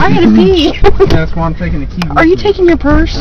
I gotta pee. That's why I'm taking the key. Are you me. taking your purse?